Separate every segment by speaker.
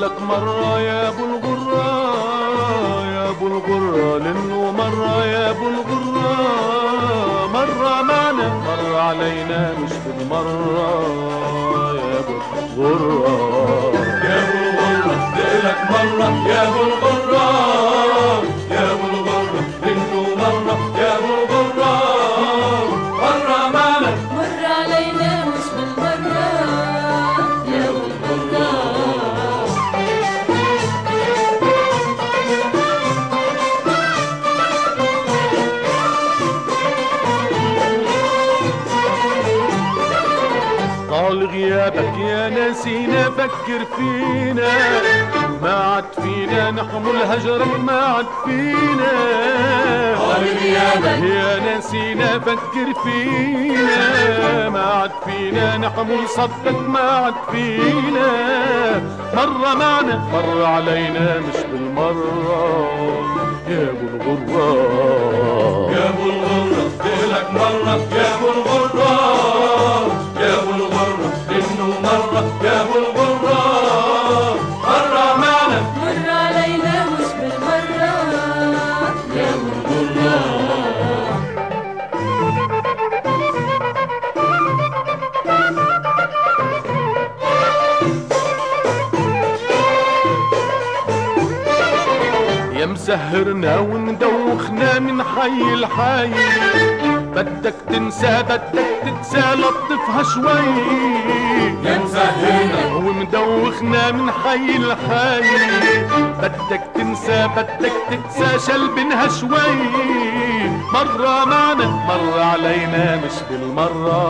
Speaker 1: لك مرة يا أبو الغرة يا أبو الغرة لأنه مرة يا أبو الغرة. مرة معنا مر علينا مش بالمرة يا
Speaker 2: أبو الغرة.
Speaker 1: طال غيابك يا ناسينا فكر فينا. ما عاد فينا نحمل هجرك ما عاد فينا.
Speaker 3: طال غيابك
Speaker 1: يا ناسينا فكر فينا. ما عاد فينا نحمل صدك ما عاد فينا. مرة معنا مر علينا مش بالمرة. يا ابو الغرة.
Speaker 3: يا
Speaker 1: مسهرنا وندوخنا من حي لحي. بدك تنسى بدك تنسى لطفها شوي.
Speaker 3: يا مسهرنا
Speaker 1: ومدوخنا من حي لحي. بدك تنسى بدك تنسى شلبنها شوي. مرة معنا مرة علينا مش بالمرة.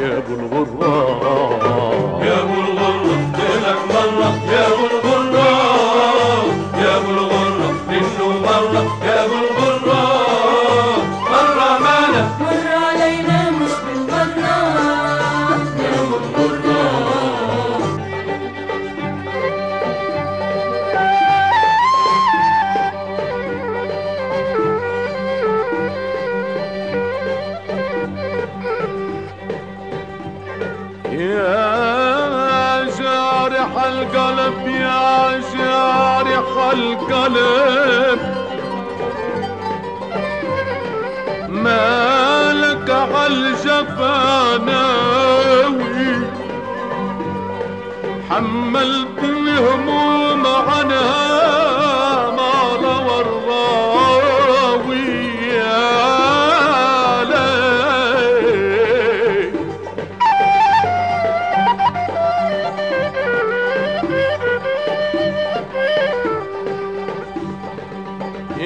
Speaker 1: يا
Speaker 2: أبو الغرة.
Speaker 1: القلب مالك عالجفا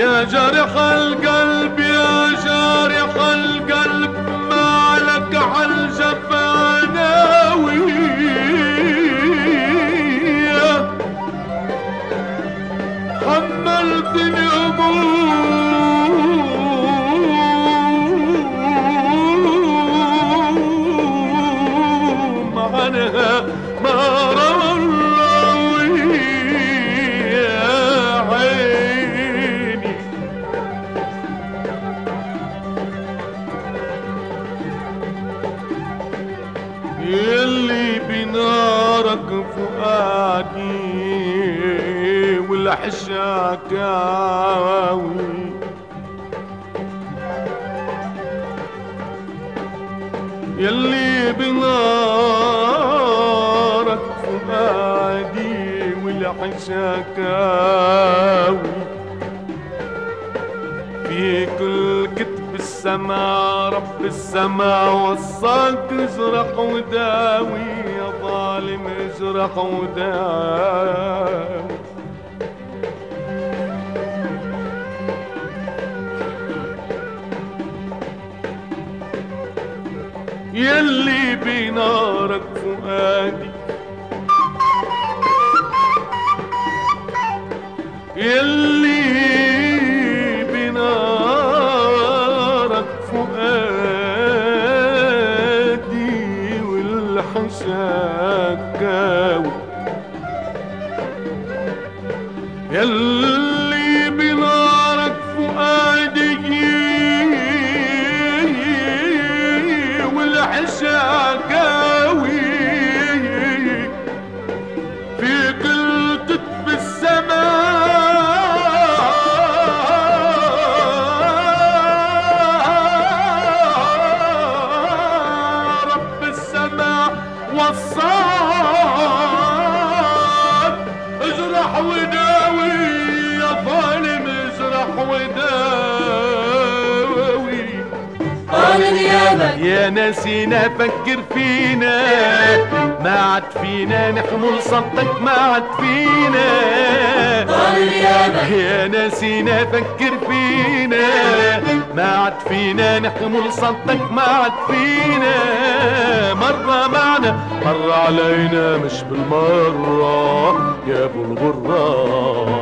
Speaker 1: يا جارح القلب يلي بنارك فؤادي والحشاكاوي يلي بنارك فؤادي والحشاكاوي السما رب السما وصاك ازرق وداوي يا ظالم ازرق وداوي. يلي بنارك فؤادي. يلي
Speaker 2: طال غيابك.
Speaker 1: يا ناسينا فكر فينا. ما عاد فينا نحمل صدك ما عاد فينا.
Speaker 2: طال غيابك.
Speaker 1: يا ناسينا فكر فينا. ما عاد فينا نحمل صدك ما عاد فينا. مرة معنا مرة علينا مش بالمرة. يا ابو الغرة.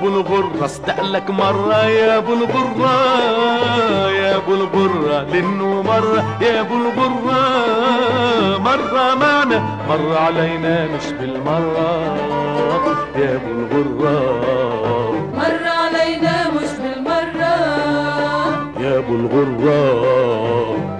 Speaker 3: ابو الغرة
Speaker 1: استقلك مرة يا ابو الغرة يا ابو الغرة لأنه مرة يا ابو الغرة مرة معنا مرة علينا مش بالمرة. يا ابو الغرة
Speaker 2: مر علينا مش بالمرة.
Speaker 1: يا الغرة
Speaker 2: مر